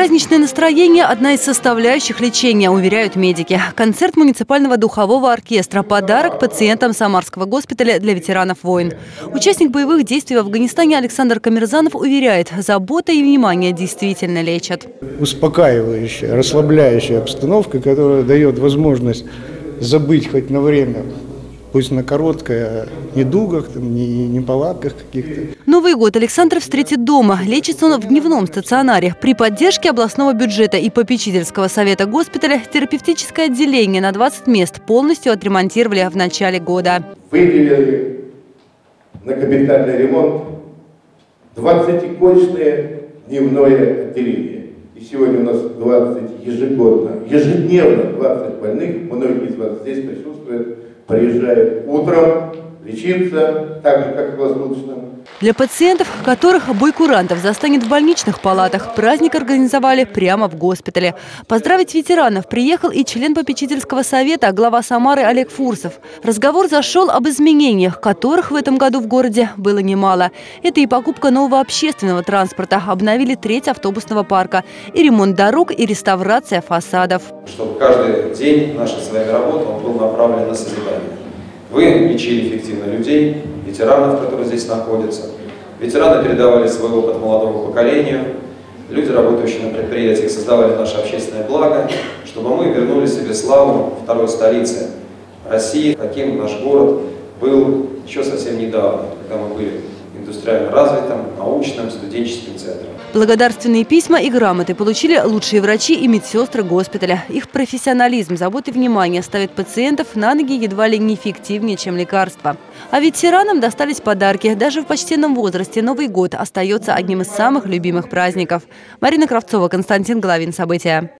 Праздничное настроение – одна из составляющих лечения, уверяют медики. Концерт муниципального духового оркестра – подарок пациентам Самарского госпиталя для ветеранов войн. Участник боевых действий в Афганистане Александр Камерзанов уверяет, забота и внимание действительно лечат. Успокаивающая, расслабляющая обстановка, которая дает возможность забыть хоть на время пусть на короткое, недугах, там, не, не палатках каких-то. Новый год Александр встретит дома. Лечится он в дневном стационаре. При поддержке областного бюджета и попечительского совета госпиталя терапевтическое отделение на 20 мест полностью отремонтировали в начале года. Выделили на капитальный ремонт 20-коечное дневное отделение. И сегодня у нас 20 ежегодно, ежедневно 20 больных, многие из вас здесь присутствуют, приезжает утром лечиться, так же, как и круглосуточно. Для пациентов, которых бойкурантов застанет в больничных палатах, праздник организовали прямо в госпитале. Поздравить ветеранов приехал и член попечительского совета, глава Самары Олег Фурсов. Разговор зашел об изменениях, которых в этом году в городе было немало. Это и покупка нового общественного транспорта, обновили треть автобусного парка, и ремонт дорог, и реставрация фасадов. Чтобы каждый день нашей с вами работы он был направлен на созидание. Вы лечили эффективно людей, ветеранов, которые здесь находятся. Ветераны передавали свой опыт молодому поколению. Люди, работающие на предприятиях, создавали наше общественное благо, чтобы мы вернули себе славу второй столицы России, каким наш город был еще совсем недавно, когда мы были индустриально развитым, научным, студенческим центром. Благодарственные письма и грамоты получили лучшие врачи и медсестры госпиталя. Их профессионализм, забота и внимание ставят пациентов на ноги едва ли не эффективнее, чем лекарства. А ветеранам достались подарки. Даже в почтенном возрасте Новый год остается одним из самых любимых праздников. Марина Кравцова, Константин Головин. События.